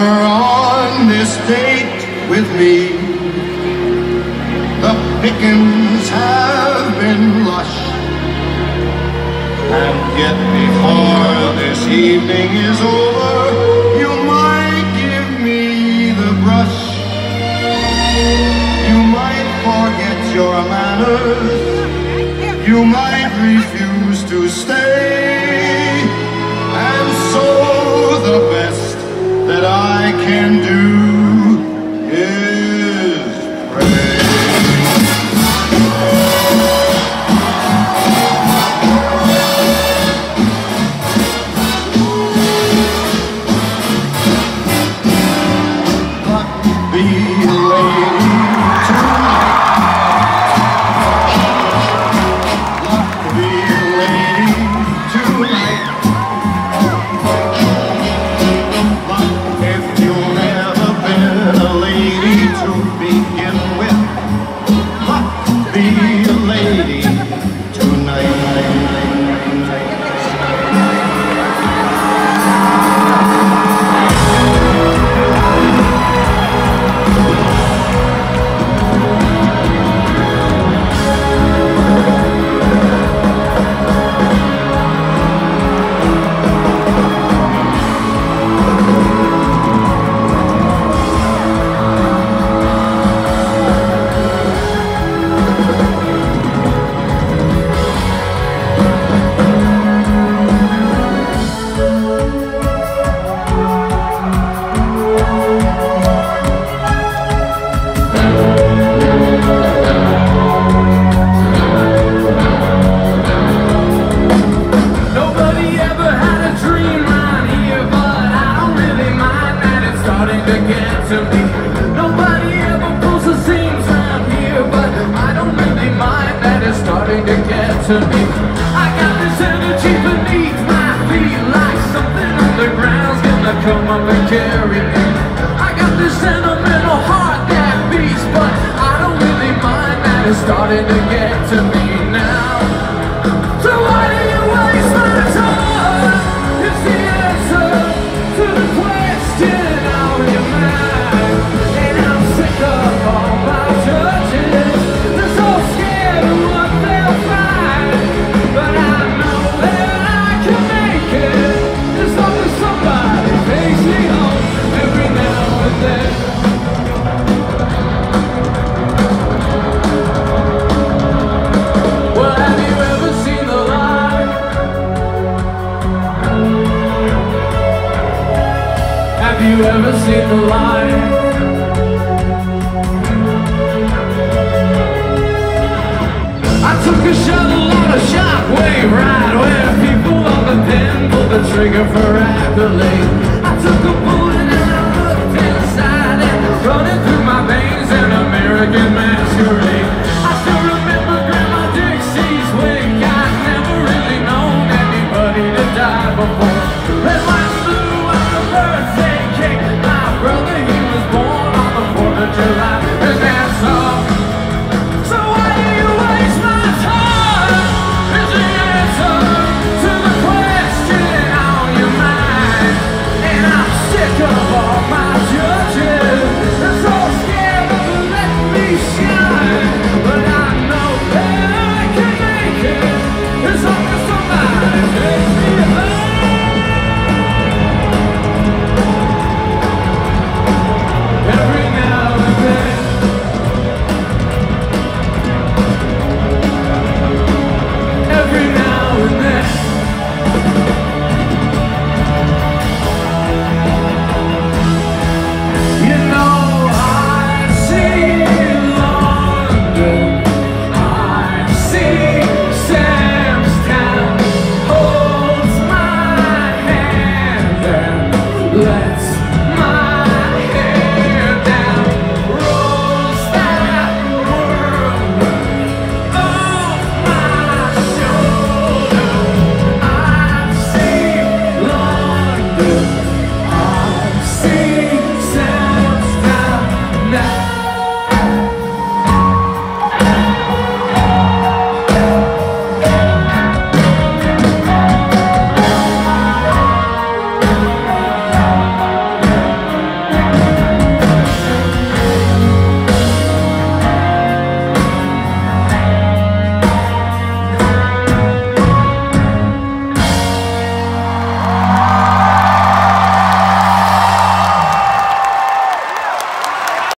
you're on this date with me, the pickings have been lush. And yet before this evening is over, you might give me the brush. You might forget your manners. You might refuse to stay. And so the best that I can do. is I got this energy beneath my feet, like something underground's gonna come up and carry me. I got this sentimental heart that beats, but I don't really mind that it's starting to get to me Have you ever seen the light? I took a shuttle on a shockwave ride where people on the pen pulled the trigger for accolade. I took a bullet and I looked inside and running through my veins an American masquerade. I still remember Grandma Dixie's wake. I'd never really known anybody to die before.